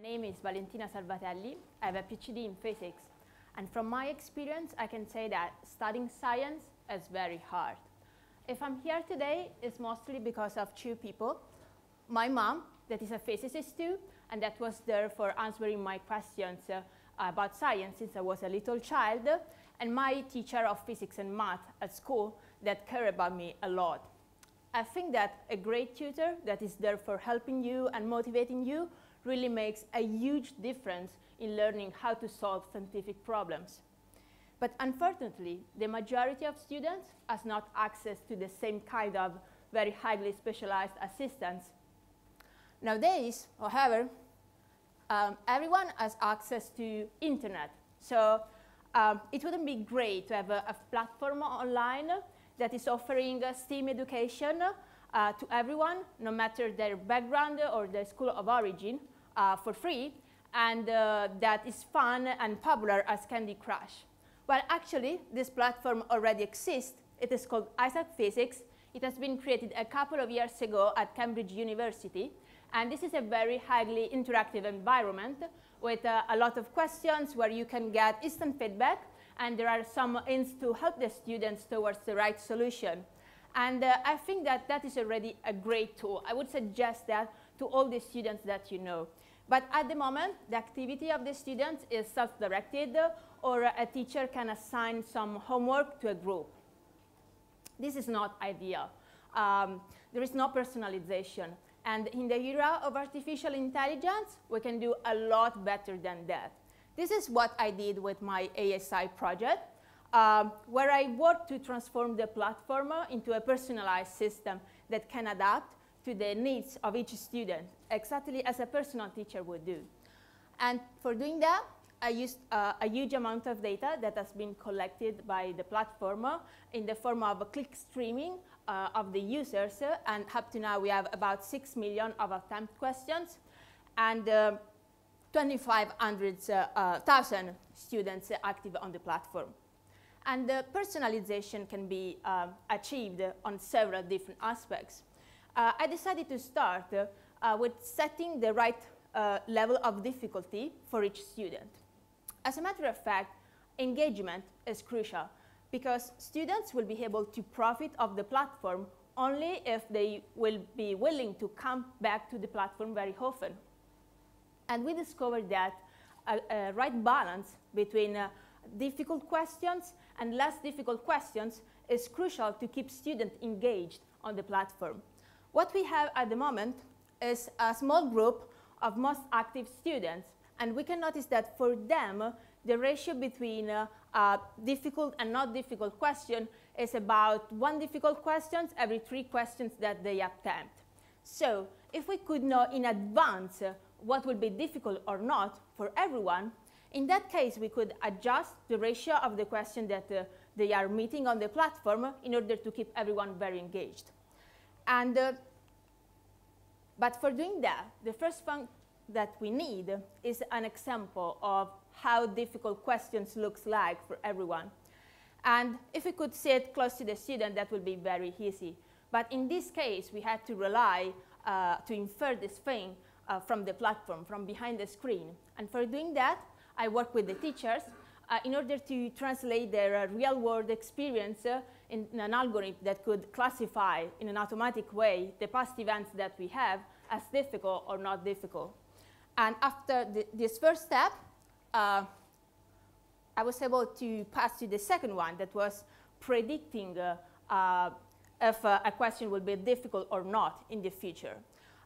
My name is Valentina Salvatelli. I have a PhD in physics. And from my experience, I can say that studying science is very hard. If I'm here today, it's mostly because of two people. My mom, that is a physicist too, and that was there for answering my questions uh, about science since I was a little child, and my teacher of physics and math at school that care about me a lot. I think that a great tutor that is there for helping you and motivating you really makes a huge difference in learning how to solve scientific problems. But unfortunately, the majority of students has not access to the same kind of very highly specialized assistance. Nowadays, however, um, everyone has access to internet. So um, it wouldn't be great to have a, a platform online that is offering uh, STEAM education uh, to everyone, no matter their background or their school of origin, uh, for free, and uh, that is fun and popular as Candy Crush. Well, actually, this platform already exists. It is called Isaac Physics. It has been created a couple of years ago at Cambridge University. And this is a very highly interactive environment with uh, a lot of questions where you can get instant feedback. And there are some hints to help the students towards the right solution. And uh, I think that that is already a great tool. I would suggest that to all the students that you know. But at the moment, the activity of the students is self-directed or a teacher can assign some homework to a group. This is not ideal. Um, there is no personalization. And in the era of artificial intelligence, we can do a lot better than that. This is what I did with my ASI project, um, where I worked to transform the platform into a personalized system that can adapt to the needs of each student, exactly as a personal teacher would do. And for doing that, I used uh, a huge amount of data that has been collected by the platform uh, in the form of a click streaming uh, of the users. Uh, and up to now, we have about 6 million of attempt questions and uh, 2,500,000 uh, students active on the platform. And the personalization can be achieved on several different aspects. Uh, I decided to start uh, with setting the right uh, level of difficulty for each student. As a matter of fact, engagement is crucial because students will be able to profit of the platform only if they will be willing to come back to the platform very often. And we discovered that a, a right balance between uh, difficult questions and less difficult questions is crucial to keep students engaged on the platform. What we have at the moment is a small group of most active students and we can notice that for them, the ratio between uh, difficult and not difficult question is about one difficult question every three questions that they attempt. So if we could know in advance what will be difficult or not for everyone, in that case, we could adjust the ratio of the question that uh, they are meeting on the platform in order to keep everyone very engaged. And, uh, but for doing that, the first thing that we need is an example of how difficult questions looks like for everyone. And if we could sit close to the student, that would be very easy. But in this case, we had to rely uh, to infer this thing uh, from the platform, from behind the screen. And for doing that, I work with the teachers uh, in order to translate their uh, real-world experience uh, in, in an algorithm that could classify in an automatic way the past events that we have as difficult or not difficult. And after the, this first step, uh, I was able to pass to the second one that was predicting uh, uh, if uh, a question will be difficult or not in the future.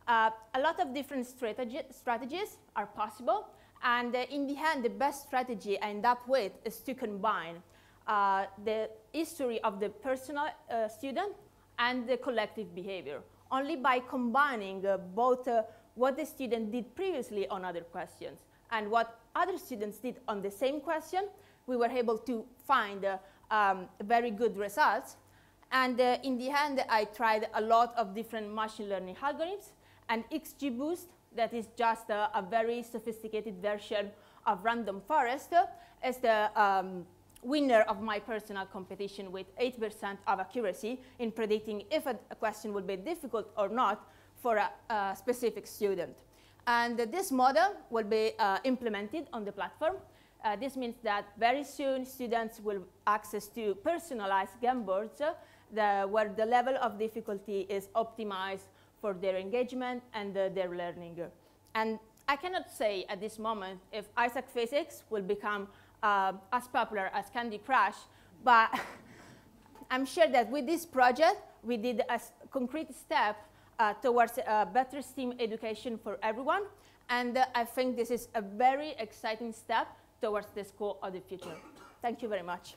Uh, a lot of different strategies are possible. And uh, in the end, the best strategy I end up with is to combine the history of the personal student and the collective behavior. Only by combining both what the student did previously on other questions and what other students did on the same question, we were able to find uh, um, very good results. And uh, in the end, I tried a lot of different machine learning algorithms. And XGBoost, that is just a, a very sophisticated version of random forest, uh, is the um, winner of my personal competition with 8% of accuracy in predicting if a, a question will be difficult or not for a, a specific student. And this model will be uh, implemented on the platform. Uh, this means that very soon students will access to personalized game boards uh, the, where the level of difficulty is optimized for their engagement and their learning. And I cannot say at this moment if Isaac Physics will become uh, as popular as Candy Crush, but I'm sure that with this project, we did a concrete step uh, towards a better STEAM education for everyone. And uh, I think this is a very exciting step towards the school of the future. Thank you very much.